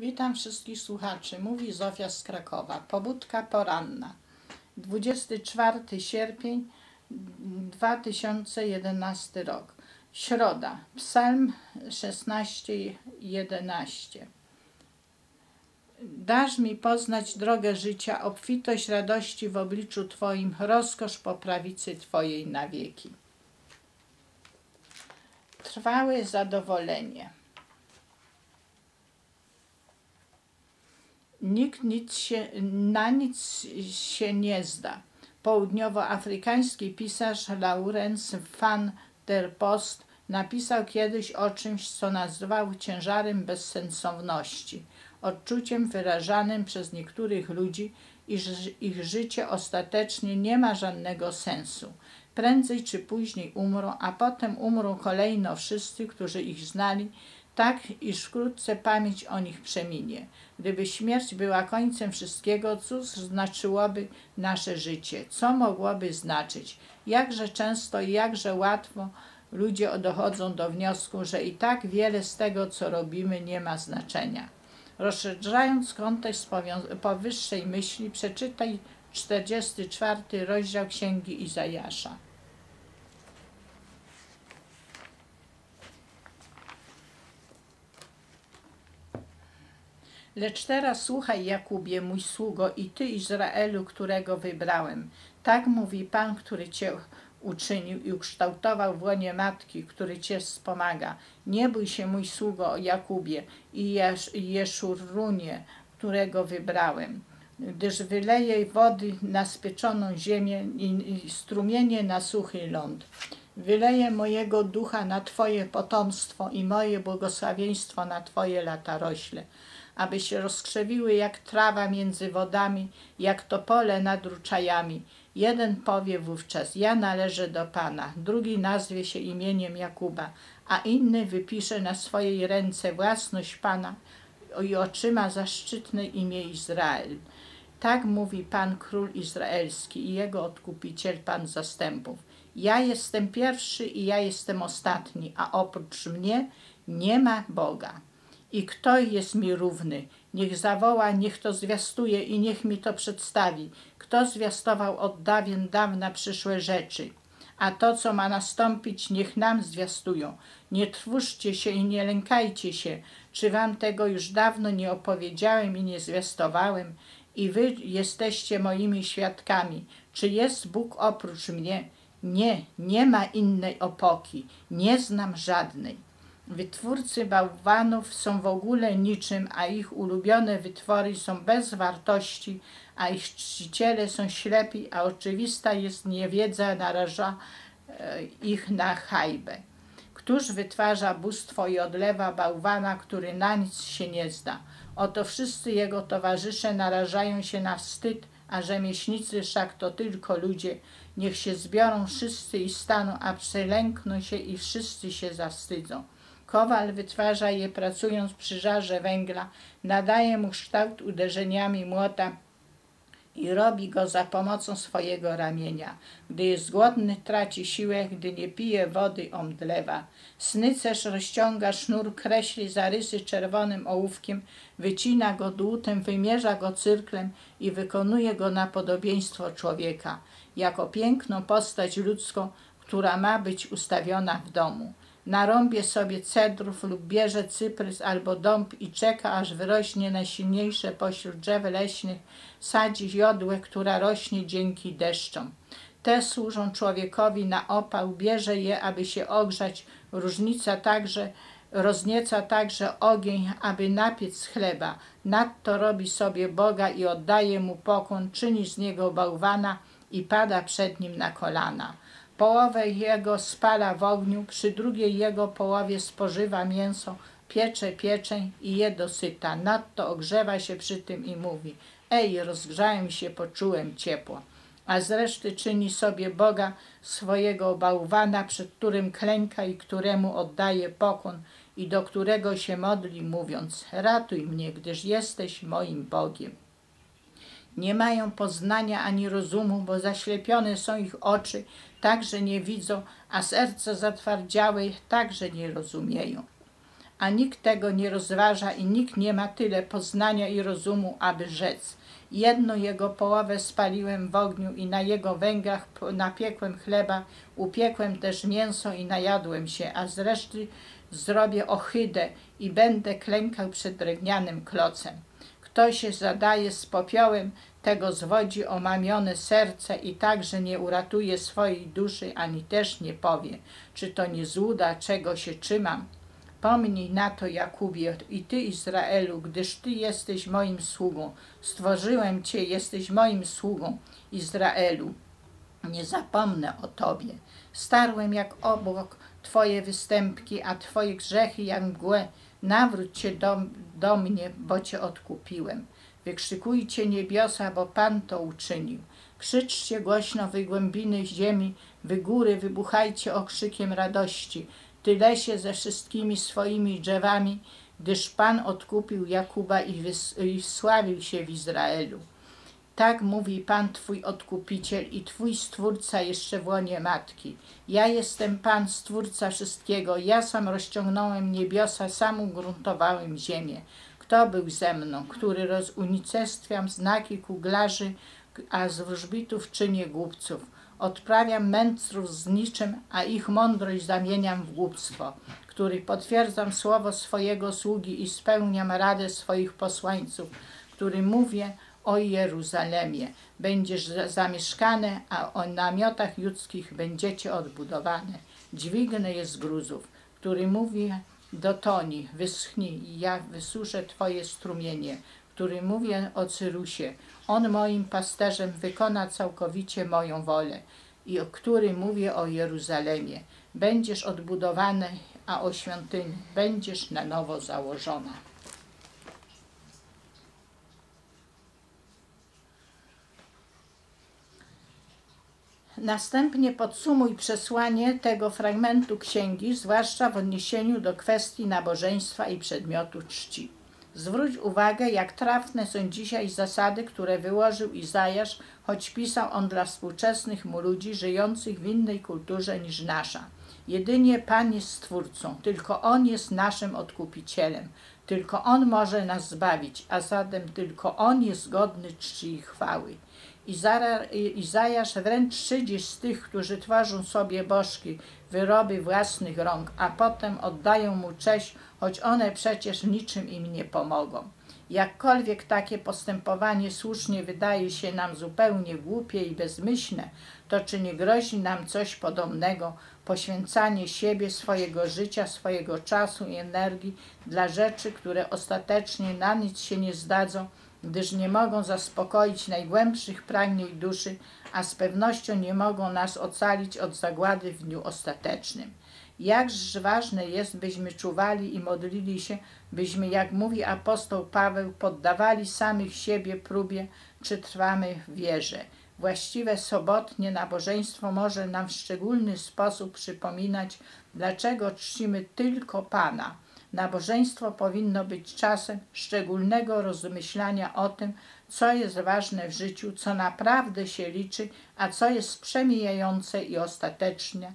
Witam wszystkich słuchaczy. Mówi Zofia z Krakowa. Pobudka poranna. 24 sierpień 2011 rok. Środa. Psalm 16:11. Dasz mi poznać drogę życia, obfitość radości w obliczu Twoim, rozkosz po prawicy Twojej na wieki. Trwałe zadowolenie. Nikt nic się, na nic się nie zda. Południowoafrykański pisarz Laurens van der Post napisał kiedyś o czymś, co nazwał ciężarem bezsensowności, odczuciem wyrażanym przez niektórych ludzi, iż ich życie ostatecznie nie ma żadnego sensu. Prędzej czy później umrą, a potem umrą kolejno wszyscy, którzy ich znali, tak iż wkrótce pamięć o nich przeminie. Gdyby śmierć była końcem wszystkiego, cóż znaczyłoby nasze życie? Co mogłoby znaczyć? Jakże często i jakże łatwo ludzie dochodzą do wniosku, że i tak wiele z tego, co robimy, nie ma znaczenia. Rozszerzając kontekst powyższej myśli, przeczytaj 44 rozdział Księgi Izajasza. Lecz teraz słuchaj, Jakubie, mój sługo, i ty, Izraelu, którego wybrałem. Tak mówi Pan, który cię uczynił i ukształtował w łonie matki, który cię wspomaga. Nie bój się, mój sługo, Jakubie i Jeszurrunie, którego wybrałem gdyż wyleje wody na spieczoną ziemię i strumienie na suchy ląd. Wyleję mojego ducha na Twoje potomstwo i moje błogosławieństwo na Twoje lata rośle aby się rozkrzewiły jak trawa między wodami, jak to pole nad ruczajami. Jeden powie wówczas, ja należę do Pana, drugi nazwie się imieniem Jakuba, a inny wypisze na swojej ręce własność Pana i otrzyma zaszczytne imię Izrael. Tak mówi Pan Król Izraelski i Jego Odkupiciel Pan Zastępów. Ja jestem pierwszy i ja jestem ostatni, a oprócz mnie nie ma Boga. I kto jest mi równy? Niech zawoła, niech to zwiastuje i niech mi to przedstawi. Kto zwiastował od dawien dawna przyszłe rzeczy? A to, co ma nastąpić, niech nam zwiastują. Nie trwóżcie się i nie lękajcie się. Czy wam tego już dawno nie opowiedziałem i nie zwiastowałem? I wy jesteście moimi świadkami. Czy jest Bóg oprócz mnie? Nie, nie ma innej opoki. Nie znam żadnej. Wytwórcy bałwanów są w ogóle niczym, a ich ulubione wytwory są bez wartości, a ich czciciele są ślepi, a oczywista jest niewiedza naraża e, ich na hajbę. Któż wytwarza bóstwo i odlewa bałwana, który na nic się nie zda? Oto wszyscy jego towarzysze narażają się na wstyd, a rzemieślnicy wszak to tylko ludzie. Niech się zbiorą wszyscy i staną, a przelękną się i wszyscy się zawstydzą. Kowal wytwarza je pracując przy żarze węgla, nadaje mu kształt uderzeniami młota i robi go za pomocą swojego ramienia. Gdy jest głodny, traci siłę, gdy nie pije wody, omdlewa. Snycerz rozciąga sznur, kreśli zarysy czerwonym ołówkiem, wycina go dłutem, wymierza go cyrklem i wykonuje go na podobieństwo człowieka, jako piękną postać ludzką, która ma być ustawiona w domu narąbie sobie cedrów lub bierze cyprys albo dąb i czeka, aż wyrośnie najsilniejsze pośród drzew leśnych, sadzi jodłę, która rośnie dzięki deszczom. Te służą człowiekowi na opał, bierze je, aby się ogrzać, różnica także, roznieca także ogień, aby napiec chleba. Nadto robi sobie Boga i oddaje mu pokłon, czyni z niego bałwana i pada przed nim na kolana. Połowę jego spala w ogniu, przy drugiej jego połowie spożywa mięso, piecze pieczeń i je dosyta. Nadto ogrzewa się przy tym i mówi: Ej, rozgrzałem się, poczułem ciepło. A zresztą czyni sobie Boga swojego bałwana, przed którym klęka i któremu oddaje pokłon i do którego się modli, mówiąc: Ratuj mnie, gdyż jesteś moim Bogiem. Nie mają poznania ani rozumu, bo zaślepione są ich oczy, także nie widzą, a serce zatwardziałe także nie rozumieją. a nikt tego nie rozważa i nikt nie ma tyle poznania i rozumu, aby rzec. Jedną jego połowę spaliłem w ogniu i na jego węglach napiekłem chleba, upiekłem też mięso i najadłem się, a z reszty zrobię ohydę i będę klękał przed drewnianym klocem. Kto się zadaje z popiołem, tego zwodzi omamione serce i także nie uratuje swojej duszy, ani też nie powie, czy to nie złuda, czego się trzymam. Pomnij na to, Jakubie, i ty, Izraelu, gdyż ty jesteś moim sługą. Stworzyłem cię, jesteś moim sługą, Izraelu. Nie zapomnę o tobie. Starłem jak obok twoje występki, a twoje grzechy jak mgłę. Nawróć się do, do mnie, bo cię odkupiłem. Wykrzykujcie niebiosa, bo Pan to uczynił. Krzyczcie głośno wy głębiny ziemi, wy góry, wybuchajcie okrzykiem radości. Ty lesie ze wszystkimi swoimi drzewami, gdyż Pan odkupił Jakuba i, wsławił się w Izraelu. Tak mówi Pan Twój Odkupiciel i Twój Stwórca jeszcze w łonie Matki. Ja jestem Pan, Stwórca wszystkiego. Ja sam rozciągnąłem niebiosa, sam ugruntowałem ziemię. Kto był ze mną, który rozunicestwiam znaki kuglarzy, a z wróżbitów czynię głupców. Odprawiam mędrców z niczym, a ich mądrość zamieniam w głupstwo, który potwierdzam słowo swojego sługi i spełniam radę swoich posłańców, który mówię o Jeruzalemie. Będziesz zamieszkane, a o namiotach judzkich będziecie odbudowane. Dźwignę je z gruzów, który mówi do Toni, wyschnij i ja wysuszę Twoje strumienie, który mówię o Cyrusie. On moim pasterzem wykona całkowicie moją wolę i o który mówię o Jeruzalemie. Będziesz odbudowany, a o świątyni będziesz na nowo założona. Następnie podsumuj przesłanie tego fragmentu księgi, zwłaszcza w odniesieniu do kwestii nabożeństwa i przedmiotu czci. Zwróć uwagę, jak trafne są dzisiaj zasady, które wyłożył Izajasz, choć pisał on dla współczesnych mu ludzi żyjących w innej kulturze niż nasza. Jedynie Pan jest Stwórcą, tylko On jest naszym Odkupicielem, tylko On może nas zbawić, a zatem tylko On jest godny czci i chwały. Izajasz wręcz szydzi z tych, którzy tworzą sobie bożki, wyroby własnych rąk, a potem oddają mu cześć, choć one przecież niczym im nie pomogą. Jakkolwiek takie postępowanie słusznie wydaje się nam zupełnie głupie i bezmyślne, to czy nie grozi nam coś podobnego, poświęcanie siebie, swojego życia, swojego czasu i energii dla rzeczy, które ostatecznie na nic się nie zdadzą, gdyż nie mogą zaspokoić najgłębszych pragnień duszy, a z pewnością nie mogą nas ocalić od zagłady w dniu ostatecznym. Jakż ważne jest, byśmy czuwali i modlili się, byśmy, jak mówi apostoł Paweł, poddawali samych siebie próbie, czy trwamy w wierze. Właściwe sobotnie nabożeństwo może nam w szczególny sposób przypominać, dlaczego czcimy tylko Pana – Nabożeństwo powinno być czasem szczególnego rozmyślania o tym, co jest ważne w życiu, co naprawdę się liczy, a co jest przemijające i ostateczne,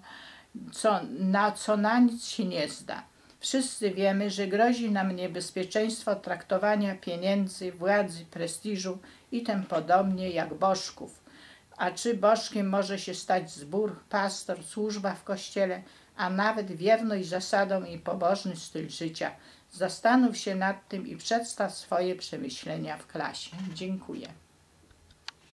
co, na co na nic się nie zda. Wszyscy wiemy, że grozi nam niebezpieczeństwo traktowania pieniędzy, władzy, prestiżu i tym podobnie jak bożków. A czy bożkiem może się stać zbór, pastor, służba w kościele, a nawet wierność zasadom i pobożny styl życia. Zastanów się nad tym i przedstaw swoje przemyślenia w klasie. Dziękuję.